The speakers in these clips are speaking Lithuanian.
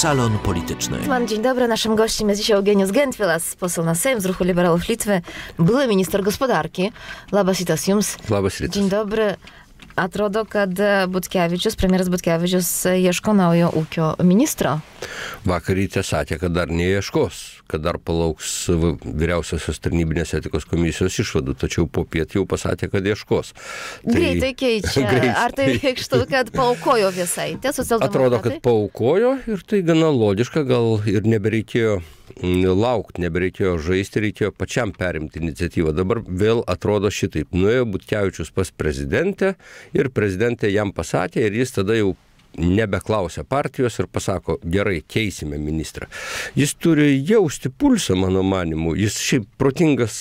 Salon Polityczny. Pan, dzień dobry. Naszym gościem jest dzisiaj Eugeniusz Gentvilas, poseł na Sejm z Ruchu Liberalów Litwy, były minister gospodarki. Labas rytas jums. Labas rytas. Dzień dobry. Atrodo, kad Butkevičius, premjeras Butkevičius ieško naujo ūkio ministro. Vakar ryte sakė, kad dar neieškos, kad dar palauks vyriausiosios tarnybinės etikos komisijos išvadų, tačiau po piet jau pasakė, kad ieškos. Tai, Greitai keičia. Greitai. Ar tai reikštų, kad paukojo visai? Atrodo, kad paukojo ir tai gana logiška, gal ir nebereikėjo laukti, nebereikėjo žaisti, reikėjo pačiam perimti iniciatyvą. Dabar vėl atrodo šitaip. Nuėjo Butkevičius pas prezidentę ir prezidentė jam pasakė ir jis tada jau nebeklausia partijos ir pasako, gerai, keisime ministrą. Jis turi jausti pulsą, mano manimu. Jis šiaip protingas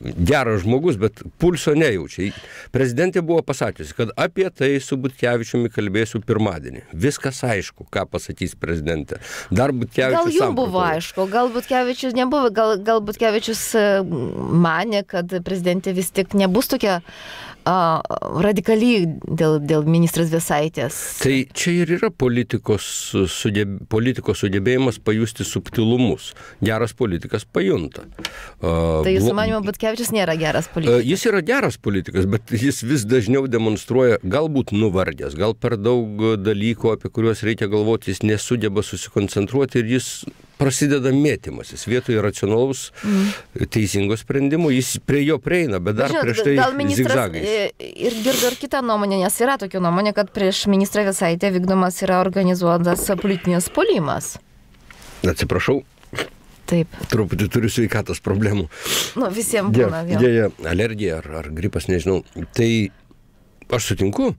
geras žmogus, bet pulso nejaučia. Prezidentė buvo pasakiusi, kad apie tai su Butkevičiumi kalbėsiu pirmadienį. Viskas aišku, ką pasakys prezidentė. Dar Butkevičius. Gal jums buvo aišku, gal Butkevičius nebuvo, gal, gal Butkevičius e, mane, kad prezidentė vis tik nebus tokia a, radikaliai dėl, dėl ministras Visaitės. Tai čia ir yra politikos, sudėb, politikos sugebėjimas pajusti subtilumus. Geras politikas pajunta. A, tai jūsų manimo, Butkevičius nėra geras politikas? Jis yra geras politikas, bet jis vis dažniau demonstruoja, galbūt nuvardęs, gal per daug dalykų, apie kuriuos reikia galvoti, jis nesugeba susikoncentruoti ir jis prasideda mėtymasis vietoj racionalaus, mm. teisingo sprendimo, jis prie jo prieina, bet dar Žinot, prieš tai zigzagais. Ir girdo ir kitą nuomonę, nes yra tokia nuomonė, kad prieš ministrą Visaitę vykdomas yra organizuotas politinis polimas. Atsiprašau. Taip. Truputį turiu sveikatos problemų. Nu, visiems būna. Dėja, alergija ar, ar gripas, nežinau. Tai aš sutinku,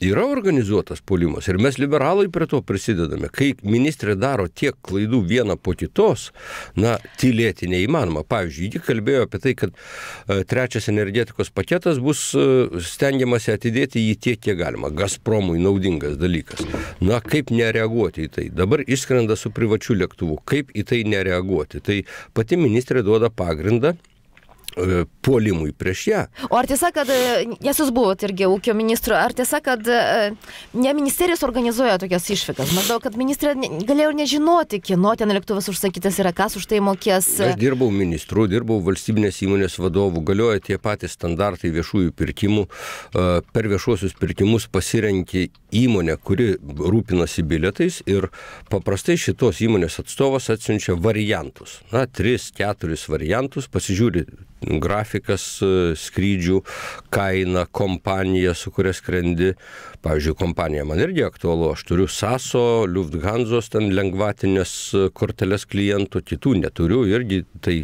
yra organizuotas puolimas ir mes liberalai prie to prisidedame. Kai ministrė daro tiek klaidų vieną po kitos, na, tylėti neįmanoma. Pavyzdžiui, ji kalbėjo apie tai, kad e, trečias energetikos paketas bus e, stengiamasi atidėti jį tiek, kiek galima. Gazpromui naudingas dalykas. Na, kaip nereaguoti į tai? Dabar išskrenda su privačiu lėktuvu. Kaip į tai nereaguoti? Tai pati ministrė duoda pagrindą puolimui prieš ją. O ar tiesa, kad, e, nes jūs buvote irgi ūkio ministru, ar tiesa, kad e, ne ministerijos organizuoja tokias išvykas? Maždaug, kad ministrė galėjo nežinoti, kieno ten lėktuvas užsakytas yra, kas už tai mokės. Aš dirbau ministru, dirbau valstybinės įmonės vadovu, galioja tie patys standartai viešųjų pirkimų. Per viešuosius pirkimus pasirenki įmonę, kuri rūpinasi bilietais ir paprastai šitos įmonės atstovas atsiunčia variantus. Na, tris, keturis variantus, pasižiūri grafikas e, skrydžių, kaina, kompanija, su kuria skrendi. Pavyzdžiui, kompanija man irgi aktualu, aš turiu SASO, Lufthansa, ten lengvatinės korteles klientų, kitų neturiu irgi tai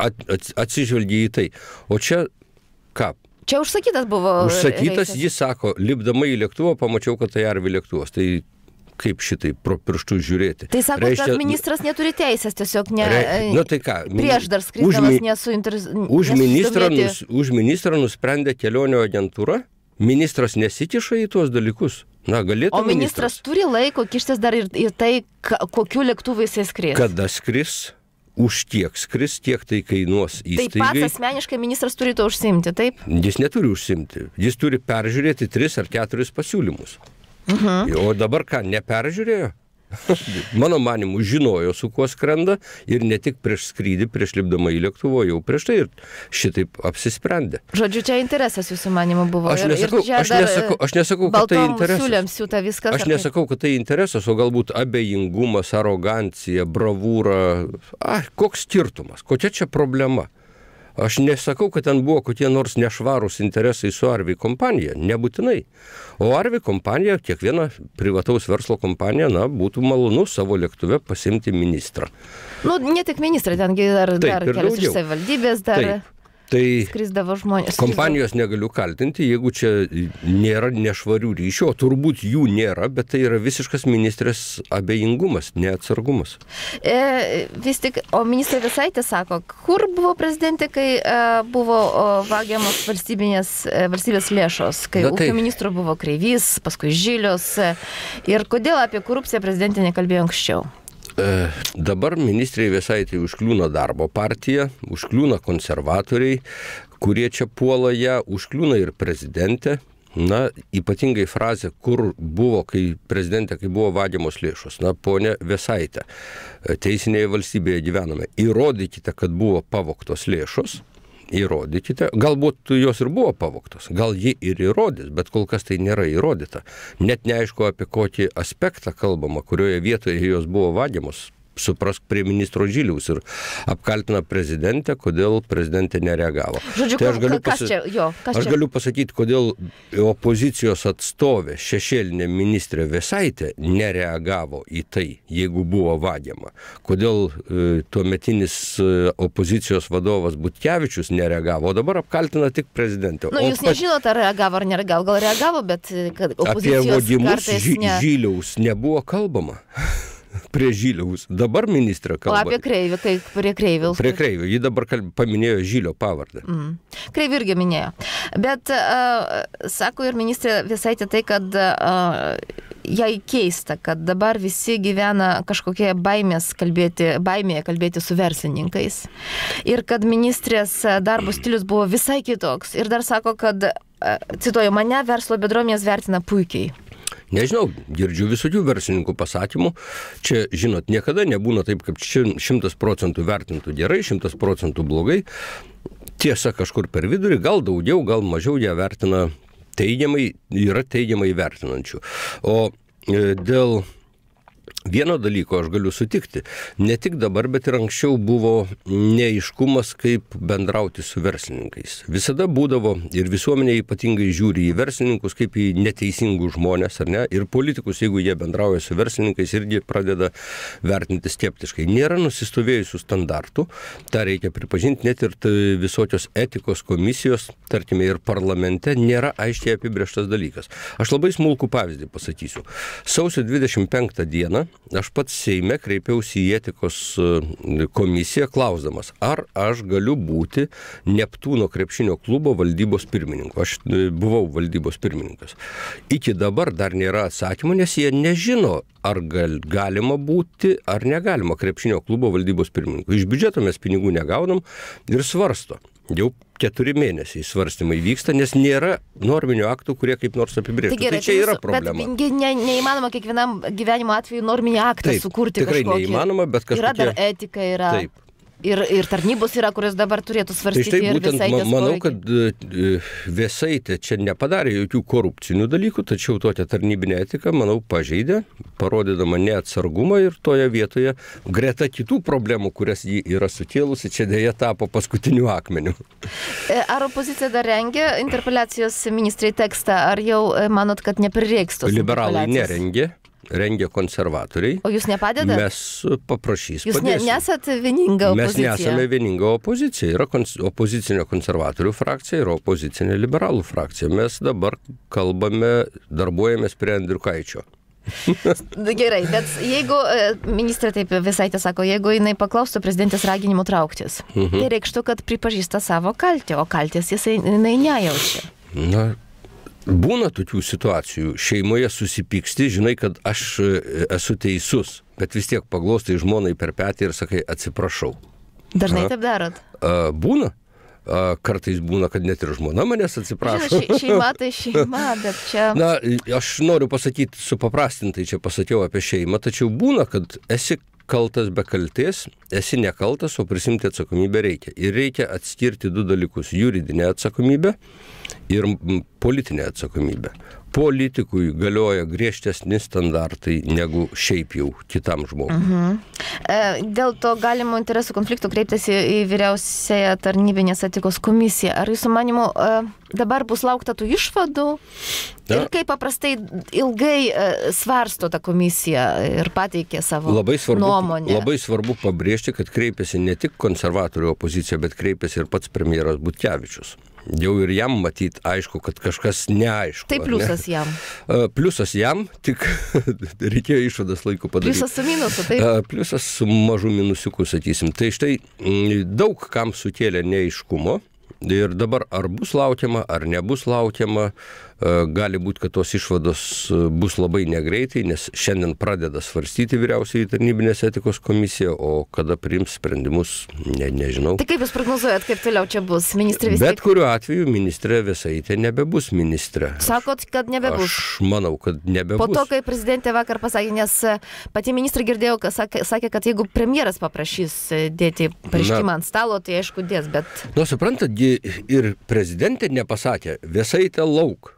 at, at, atsižvelgia į tai. O čia ką? Čia užsakytas buvo. Užsakytas, reisas. jis sako, lipdama į lėktuvą pamačiau, kad tai arvi lėktuvas. Tai kaip šitai pro pirštus žiūrėti. Tai sako, Reiškia, kad ministras neturi teisės tiesiog ne. Re, nu tai ką, prieš dar skrisdamas nesuinteresuotas. Už, ministrą nus, už ministrą nusprendė kelionio agentūra, ministras nesikiša į tuos dalykus. Na, galėtų. O ministras, ministras turi laiko kištis dar ir į tai, kokiu lėktuvu jisai skris. Kada skris? už tiek skris, tiek tai kainuos įstaigai. Taip pats asmeniškai ministras turi to užsimti, taip? Jis neturi užsimti. Jis turi peržiūrėti tris ar keturis pasiūlymus. Mhm. O dabar ką, neperžiūrėjo? Mano manimu, žinojo, su kuo skrenda ir ne tik prieš skrydį, prieš lipdama į lėktuvo, jau prieš tai ir šitaip apsisprendė. Žodžiu, čia interesas jūsų manimu buvo. Aš nesakau, ir, ir aš nesakau, aš nesakau kad tai interesas. Viskas, aš nesakau, kad tai interesas, o galbūt abejingumas, arogancija, bravūra. Ai, koks skirtumas, kokia čia problema? Aš nesakau, kad ten buvo kokie nors nešvarūs interesai su Arvi kompanija, nebūtinai. O Arvi kompanija, kiekviena privataus verslo kompanija, na, būtų malonu savo lėktuve pasimti ministrą. Nu, ne tik ministrą, tengi dar, Taip, dar kelios iš savivaldybės, dar. Taip. Tai skrisdavo žmonės. Kompanijos negaliu kaltinti, jeigu čia nėra nešvarių ryšių, o turbūt jų nėra, bet tai yra visiškas ministrės abejingumas, neatsargumas. E, vis tik, o ministrė Visaitė sako, kur buvo prezidentė, kai e, buvo o, vagiamos valstybinės, e, valstybės lėšos, kai Na, tai... ūkio ministro buvo Kreivys, paskui Žilios. E, ir kodėl apie korupciją prezidentė nekalbėjo anksčiau? E, dabar ministrei visai tai užkliūna darbo partija, užkliūna konservatoriai, kurie čia puola ją, užkliūna ir prezidentė. na, ypatingai frazė, kur buvo, kai prezidentė, kai buvo vagiamos lėšos. Na, ponė Vesaitė, teisinėje valstybėje gyvename. Įrodykite, kad buvo pavoktos lėšos. Įrodykite, galbūt jos ir buvo pavoktos, gal ji ir įrodys, bet kol kas tai nėra įrodyta. Net neaišku, apie kokį aspektą kalbama, kurioje vietoje jos buvo vagiamos suprask prie ministro Žiliaus ir apkaltina prezidentę, kodėl prezidentė nereagavo. Žodžiu, tai aš galiu, pasi... čia, jo, aš čia? galiu pasakyti, kodėl opozicijos atstovė šešėlinė ministrė Vesaitė nereagavo į tai, jeigu buvo vagiama. Kodėl e, tuometinis e, opozicijos vadovas Butkevičius nereagavo, o dabar apkaltina tik prezidentę. Na, nu, jūs pat... nežinote, ar reagavo ar nereagavo, gal reagavo, bet e, kad opozicijos apie vagimus ži ne... Žiliaus nebuvo kalbama prie Žyliaus. Dabar ministrė kalba. O apie Kreivį, kai prie Kreiviaus. Prie Kreivio, ji dabar kalb, paminėjo Žylio pavardę. Mm. Kreivį irgi minėjo. Bet uh, sako ir ministrė visai tai, kad uh, jai keista, kad dabar visi gyvena kažkokie baimės kalbėti, baimėje kalbėti su verslininkais. Ir kad ministrės darbo stilius buvo visai kitoks. Ir dar sako, kad, cituoju, mane verslo bendruomenės vertina puikiai. Nežinau, girdžiu visokių verslininkų pasakymų. Čia, žinot, niekada nebūna taip, kad šimtas procentų vertintų gerai, šimtas procentų blogai. Tiesa, kažkur per vidurį, gal daugiau, gal mažiau ją vertina teigiamai, yra teigiamai vertinančių. O e, dėl Vieno dalyko aš galiu sutikti. Ne tik dabar, bet ir anksčiau buvo neiškumas, kaip bendrauti su verslininkais. Visada būdavo ir visuomenė ypatingai žiūri į verslininkus kaip į neteisingus žmonės, ar ne? Ir politikus, jeigu jie bendrauja su verslininkais, irgi pradeda vertinti skeptiškai. Nėra nusistovėjusių standartų, tą reikia pripažinti, net ir visokios etikos komisijos, tarkime, ir parlamente nėra aiškiai apibrieštas dalykas. Aš labai smulkų pavyzdį pasakysiu. Sausio 25 dieną aš pats Seime kreipiausi į etikos e, komisiją klausdamas, ar aš galiu būti Neptūno krepšinio klubo valdybos pirmininku. Aš e, buvau valdybos pirmininkas. Iki dabar dar nėra atsakymų, nes jie nežino, ar gal, galima būti, ar negalima krepšinio klubo valdybos pirmininku. Iš biudžeto mes pinigų negaunam ir svarsto. Jau keturi mėnesiai svarstymai vyksta, nes nėra norminių aktų, kurie kaip nors apibrėžtų. Tai, gerai, tai čia tai yra problema. Bet ne, neįmanoma kiekvienam gyvenimo atveju norminį aktą Taip, sukurti. Tikrai kažkokį. neįmanoma, bet kažkaip. Yra dar etika, yra. Taip. Ir, ir tarnybos yra, kurios dabar turėtų svarstyti. Tai štai būtent ma, manau, kad e, Vėsaitė čia nepadarė jokių korupcinių dalykų, tačiau tokią tarnybinę etiką, manau, pažeidė, parodydama neatsargumą ir toje vietoje greta kitų problemų, kurias jį yra sukėlusi, čia dėja tapo paskutiniu akmeniu. E, ar opozicija dar rengia interpeliacijos ministrai tekstą, ar jau e, manot, kad neprireiks tos? Liberalai nerengė rengia konservatoriai. O jūs nepadedate? Mes paprašys. Jūs ne, nesat vieninga opozicija. Mes nesame vieninga opozicija. Yra kons, opozicinė konservatorių frakcija ir opozicinė liberalų frakcija. Mes dabar kalbame, darbuojamės prie Andriukaičio. Gerai, bet jeigu e, ministrė taip visai tai sako, jeigu jinai paklaustų prezidentės raginimų trauktis, mhm. tai reikštų, kad pripažįsta savo kaltę, o kaltės jisai jinai nejaučia. Na, Būna tokių situacijų, šeimoje susipyksti, žinai, kad aš e, esu teisus, bet vis tiek paglostai žmonai per petį ir sakai atsiprašau. Dažnai Na, taip darot? Būna. Kartais būna, kad net ir žmona manęs atsiprašo. Žinai, šeima tai šeima, bet čia. Na, aš noriu pasakyti, supaprastintai čia pasakiau apie šeimą, tačiau būna, kad esi kaltas be kalties, esi nekaltas, o prisimti atsakomybę reikia. Ir reikia atskirti du dalykus - juridinę atsakomybę ir politinė atsakomybė. Politikui galioja griežtesni standartai negu šiaip jau kitam žmogui. Mhm. -huh. Dėl to galimo interesų konfliktų kreiptasi į vyriausiąją tarnybinės etikos komisiją. Ar jūsų manimo e, dabar bus laukta tų išvadų? Na, ir kaip paprastai ilgai e, svarsto ta komisija ir pateikė savo labai svarbu, nuomonę. Labai svarbu pabrėžti, kad kreipėsi ne tik konservatorių opozicija, bet kreipėsi ir pats premjeras Butkevičius jau ir jam matyt aišku, kad kažkas neaišku. Tai pliusas jam. Pliusas jam, tik reikėjo išvadas laiku padaryti. Pliusas su minusu, taip. Pliusas su mažu minusiuku, sakysim. Tai štai daug kam sukėlė neaiškumo Ir dabar ar bus laukiama, ar nebus laukiama, E, gali būti, kad tos išvados e, bus labai negreitai, nes šiandien pradeda svarstyti vyriausiai tarnybinės etikos komisija, o kada priims sprendimus, ne, nežinau. Tai kaip Jūs prognozuojat, kaip toliau čia bus? Ministrė vis tiek. Bet kuriuo atveju ministrė visai tai nebebus ministrė. Sakot, kad nebebus. Aš manau, kad nebebus. Po to, kai prezidentė vakar pasakė, nes e, pati ministrė girdėjau, kad sakė, kad jeigu premjeras paprašys dėti pareiškimą ant stalo, tai aišku dės, bet... Nu, suprantat, ir prezidentė nepasakė, visai tai lauk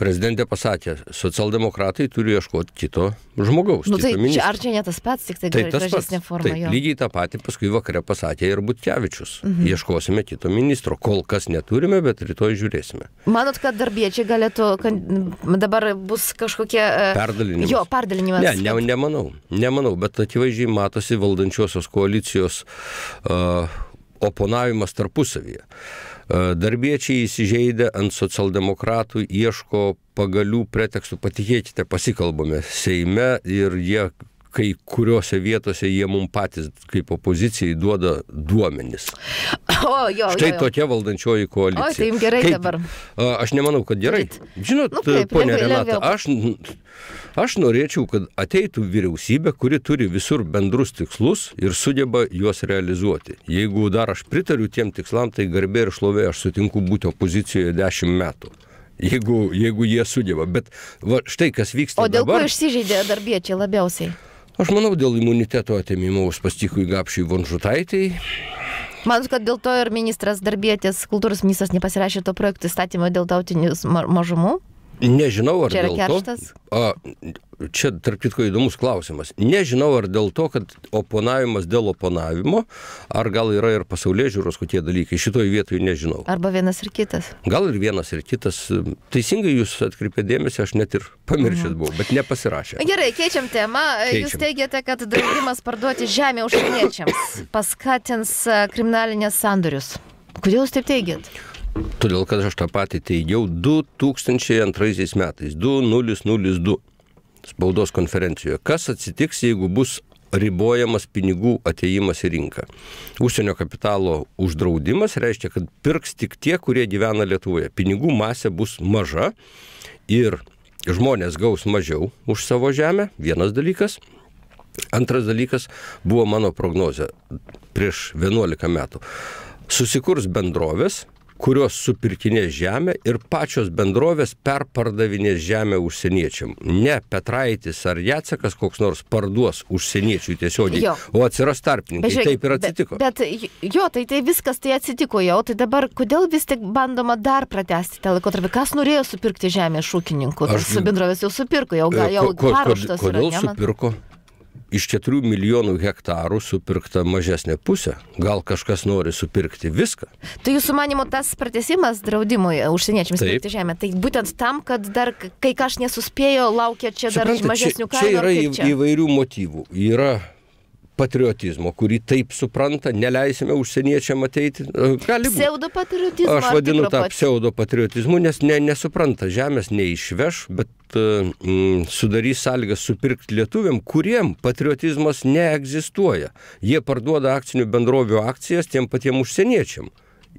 prezidentė pasakė, socialdemokratai turi ieškoti kito žmogaus. Nu, tai čia, ar čia ne tas pats, tik tai, tai gražesnė forma? Taip, jo. lygiai tą patį paskui vakare pasakė ir Butkevičius. Mhm. Ieškosime kito ministro. Kol kas neturime, bet rytoj žiūrėsime. Manot, kad darbiečiai galėtų, kad dabar bus kažkokie... Uh, perdalinimas. Jo, perdalinimas. Ne, ne, nemanau. Nemanau, bet akivaizdžiai matosi valdančiosios koalicijos uh, oponavimas tarpusavyje. Uh, Darbiečiai įsižeidę ant socialdemokratų ieško pagalių pretekstų, patikėkite, pasikalbame Seime ir jie kai kuriuose vietose jie mums patys kaip opozicijai duoda duomenis. O, jo, Štai jo, jo. tokia valdančioji koalicija. O, tai jums gerai kaip, dabar. Aš nemanau, kad gerai. Žinot, nu, kaip, ponė Renata, aš Aš norėčiau, kad ateitų vyriausybė, kuri turi visur bendrus tikslus ir sugeba juos realizuoti. Jeigu dar aš pritariu tiem tikslam, tai garbė ir šlovė aš sutinku būti opozicijoje dešimt metų. Jeigu, jeigu jie sugeba. Bet va, štai kas vyksta. O dėl dabar, ko išsižeidė darbiečiai labiausiai? Aš manau, dėl imuniteto atėmimo Uspastikui Gapšiui Vonžutaitai. Manau, kad dėl to ir ministras darbėtis, kultūros ministras nepasirašė to projektų įstatymo dėl tautinių mažumų? Nežinau, ar dėl kerštas? to. A, čia, tarp kitko, įdomus klausimas. Nežinau, ar dėl to, kad oponavimas dėl oponavimo, ar gal yra ir pasaulyje žiūros kokie dalykai. Šitoje vietoje nežinau. Arba vienas ir kitas. Gal ir vienas ir kitas. Teisingai jūs atkreipė dėmesį, aš net ir pamiršęs buvau, bet nepasirašė. Gerai, keičiam temą. Keičiam. Jūs teigiate, kad draudimas parduoti žemę užsieniečiams paskatins kriminalinės sandorius. Kodėl jūs taip teigiat? Todėl, kad aš tą patį teigiau 2002 metais, 2002 spaudos konferencijoje. Kas atsitiks, jeigu bus ribojamas pinigų ateimas į rinką. Užsienio kapitalo uždraudimas reiškia, kad pirks tik tie, kurie gyvena Lietuvoje. Pinigų masė bus maža ir žmonės gaus mažiau už savo žemę, vienas dalykas. Antras dalykas buvo mano prognozė prieš 11 metų. Susikurs bendrovės, kurios supirkinės žemę ir pačios bendrovės perpardavinės žemę užsieniečiam. Ne Petraitis ar Jacekas koks nors parduos užsieniečiui tiesiogiai, jo. o atsiras tarpininkai. Žiūrėk, Taip ir atsitiko. Bet, bet jo, tai, tai viskas tai atsitiko jau, tai dabar kodėl vis tik bandoma dar pratesti tą laikotarpį? Kas norėjo supirkti žemę iš ūkininkų? Aš... Su bendrovės jau supirko, jau, jau paruoštas. Kodėl yra, supirko? Iš 4 milijonų hektarų supirkta mažesnė pusė. Gal kažkas nori supirkti viską. Tai jūsų manimo tas pratesimas draudimui užsieniečiams pirkti žemę, tai būtent tam, kad dar kai kažkas nesuspėjo, laukia čia dar Suprantat, mažesnių kainų. Čia yra į, įvairių motyvų. Yra patriotizmo, kurį taip supranta, neleisime užsieniečiam ateiti. Gali būti. Pseudopatriotizmo. Aš vadinu tą pseudopatriotizmu, nes ne, nesupranta, žemės neišveš, bet mm, sudarys sąlygas supirkti lietuviam, kuriem patriotizmas neegzistuoja. Jie parduoda akcinių bendrovių akcijas tiem patiem užsieniečiam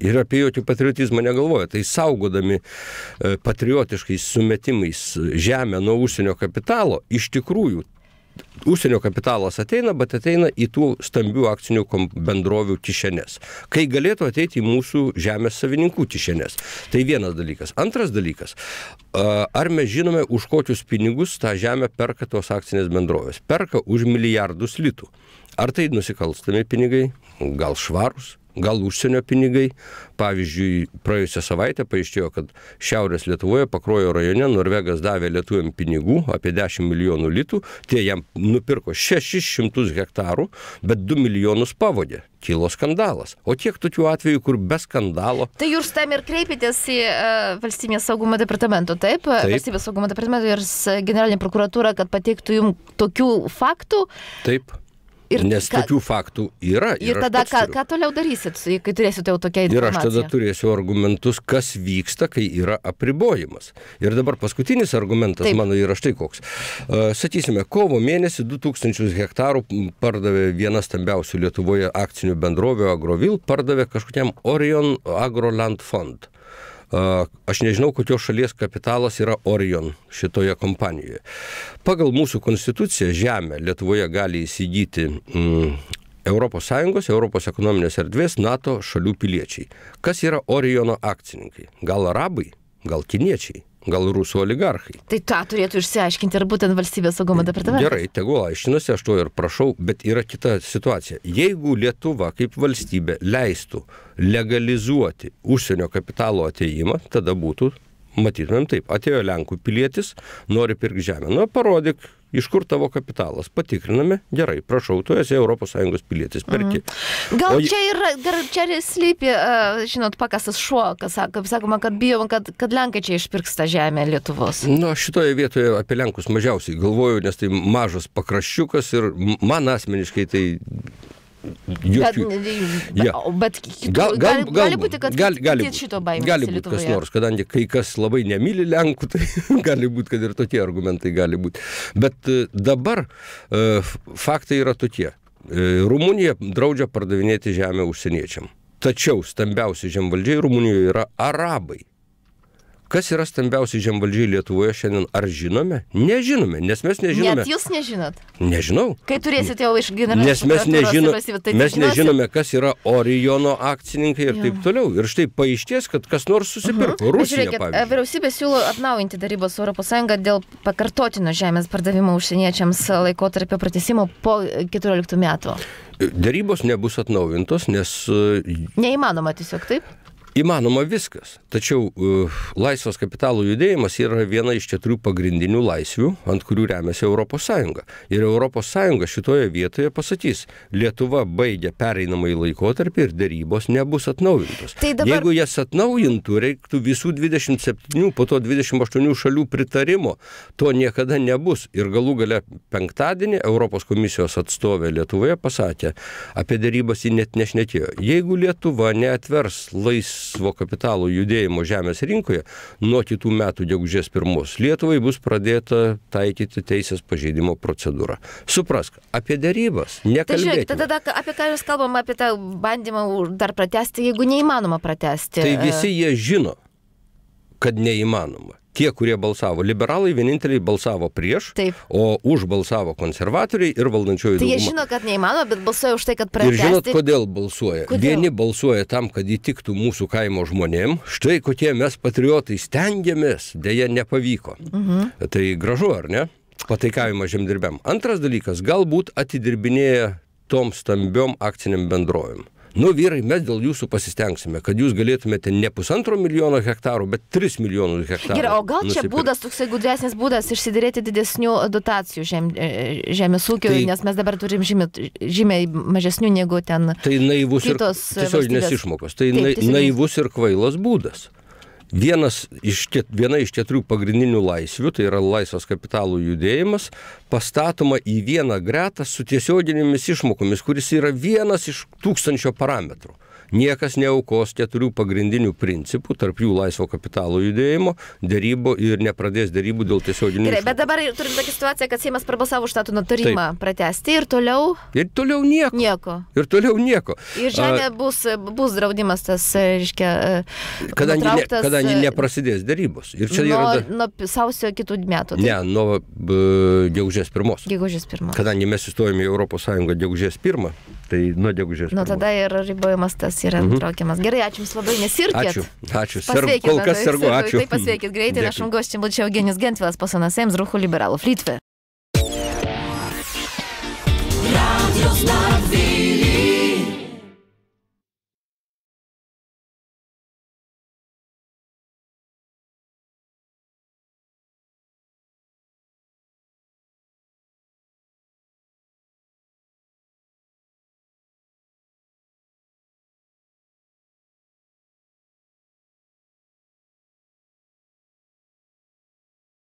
ir apie jokį patriotizmą negalvoja. Tai saugodami e, patriotiškais sumetimais žemę nuo užsienio kapitalo, iš tikrųjų užsienio kapitalas ateina, bet ateina į tų stambių akcinių bendrovių kišenės, kai galėtų ateiti į mūsų žemės savininkų kišenės. Tai vienas dalykas. Antras dalykas, ar mes žinome, už kokius pinigus tą žemę perka tos akcinės bendrovės? Perka už milijardus litų. Ar tai nusikalstami pinigai, gal švarus, gal užsienio pinigai. Pavyzdžiui, praėjusią savaitę paaiškėjo, kad Šiaurės Lietuvoje, Pakruojo rajone, Norvegas davė lietuviam pinigų apie 10 milijonų litų, tie jam nupirko 600 hektarų, bet 2 milijonus pavogė. Kilo skandalas. O tiek tokių atvejų, kur be skandalo. Tai jūs tam ir kreipėtės į uh, valstybės saugumo departamento, taip? taip? Valstybės saugumo departamento ir generalinė prokuratūra, kad pateiktų jums tokių faktų. Taip. Ir Nes ka, tokių faktų yra. Ir, ir tada ką, ką toliau darysit, kai turėsite jau tokią informaciją? Ir aš tada turėsiu argumentus, kas vyksta, kai yra apribojimas. Ir dabar paskutinis argumentas Taip. mano yra štai koks. Sakysime, kovo mėnesį 2000 hektarų pardavė viena stambiausių Lietuvoje akcinių bendrovių Agrovil, pardavė kažkokiam Orion Agroland Fund. Aš nežinau, kokios šalies kapitalas yra Orion šitoje kompanijoje. Pagal mūsų konstituciją žemę Lietuvoje gali įsigyti mm, ES, Europos ekonominės erdvės, NATO šalių piliečiai. Kas yra Oriono akcininkai? Gal arabai, gal kiniečiai? Gal rusų oligarchai. Tai tą turėtų išsiaiškinti ir būtent valstybės saugumo departamentas. Gerai, tegul aiškinasi, aš to ir prašau, bet yra kita situacija. Jeigu Lietuva kaip valstybė leistų legalizuoti užsienio kapitalo ateimą, tada būtų matytumėm taip, atėjo Lenkų pilietis, nori pirkti žemę. Nu, parodyk, iš kur tavo kapitalas. Patikriname, gerai, prašau, tu esi ES pilietis, perki. Mhm. Gal o... čia yra, gal čia ir slypi, uh, žinot, pakasas šuo, kas, kaip sakoma, kad bijom, kad, kad Lenkai čia išpirks tą žemę Lietuvos. Na, nu, šitoje vietoje apie Lenkus mažiausiai galvoju, nes tai mažas pakraščiukas ir man asmeniškai tai Jokių. Bet, ja. bet kitų, gal, gal, gal, gali būti, kad gali, gali, šito baimės. Gali būti kas nors, kadangi kai kas labai nemyli Lenkų, tai gali būti, kad ir tokie argumentai gali būti. Bet dabar faktai yra tokie. Rumunija draudžia pardavinėti žemę užsieniečiam. Tačiau stambiausi žemvaldžiai Rumunijoje yra arabai. Kas yra stambiausi žemvaldžiai Lietuvoje šiandien? Ar žinome? Nežinome, nes mes nežinome. Net jūs nežinot. Nežinau. Kai turėsite jau iš generalinio. Nes mes, nežino, tai mes nežinome, kas yra Orijono akcininkai ir jo. taip toliau. Ir štai paaiškės, kad kas nors susipirko. Uh -huh. Rusija, Žiūrėkit, pavyzdžiui. vyriausybė siūlo atnaujinti darybos su ES dėl pakartotino žemės pardavimo užsieniečiams laikotarpio pratesimo po 14 metų. Darybos nebus atnaujintos, nes... Neįmanoma tiesiog taip? Įmanoma viskas, tačiau uh, laisvas kapitalų judėjimas yra viena iš keturių pagrindinių laisvių, ant kurių remiasi ES. Ir ES šitoje vietoje pasakys, Lietuva baigia pereinamąjį laikotarpį ir dėrybos nebus atnaujintos. Tai dabar... Jeigu jas atnaujintų, reiktų visų 27, po to 28 šalių pritarimo, to niekada nebus. Ir galų gale penktadienį Europos komisijos atstovė Lietuvoje pasakė, apie dėrybas ji net nešnekėjo. Jeigu Lietuva neatvers lais laisvo kapitalo judėjimo žemės rinkoje nuo kitų metų gegužės pirmos Lietuvai bus pradėta taikyti teisės pažeidimo procedūra. Suprask, apie dėrybas nekalbėkime. Tai tada apie ką jūs kalbam, apie tą bandymą dar pratesti, jeigu neįmanoma pratesti. Tai visi jie žino, kad neįmanoma tie, kurie balsavo. Liberalai vieninteliai balsavo prieš, Taip. o už balsavo konservatoriai ir valdančioji dauguma. Tai jie žino, kad neįmanoma, bet balsuoja už tai, kad pratęsti. Ir žinot, kodėl balsuoja? Kodėl? Vieni balsuoja tam, kad įtiktų mūsų kaimo žmonėm. Štai kokie mes patriotai stengiamės, dėja nepavyko. Mhm. Tai gražu, ar ne? Pataikavimą žemdirbiam. Antras dalykas, galbūt atidirbinėja tom stambiom akciniam bendrovėm. Nu, vyrai, mes dėl jūsų pasistengsime, kad jūs galėtumėte ne pusantro milijono hektarų, bet tris milijonus hektarų. Gerai, o gal čia nusipirkti. būdas, toksai gudresnis būdas išsiderėti didesnių dotacijų žem, e, žemės ūkio, tai, nes mes dabar turim žymiai, žymiai mažesnių negu ten. Tai naivus ir tiesioginės išmokos. Tai Taip, naivus ir kvailas būdas. Vienas iš, viena iš keturių pagrindinių laisvių, tai yra laisvas kapitalų judėjimas, pastatoma į vieną gretą su tiesioginėmis išmokomis, kuris yra vienas iš tūkstančio parametrų niekas neaukos keturių pagrindinių principų, tarp jų laisvo kapitalo judėjimo, dėrybų ir nepradės dėrybų dėl tiesioginių. Gerai, bet dabar turim tokią situaciją, kad Seimas prabalsavo už statų nutarimą pratesti ir toliau. Ir toliau nieko. Nieko. Ir toliau nieko. Ir žemė A, bus, bus draudimas tas, reiškia, kadangi, ne, kadangi neprasidės dėrybos. Ir čia nuo, yra. Da... Nuo sausio kitų metų. Tai? Ne, nuo gegužės pirmos. Gegužės pirmos. Kadangi mes įstojome į Europos Sąjungą gegužės pirmą, tai nuo gegužės. Nuo tada ir ribojamas tas yra mhm. traukiamas. Gerai, ačiū Jums labai, nesirkit. Ačiū, ačiū. Pasveikit, kol kas sergu, ačiū. Taip, pasveikit greitai, našam goščiam būčiau Eugenijus Gentvilas, pasanasėms, Ruhų liberalų Flytve. Radio Snarvi.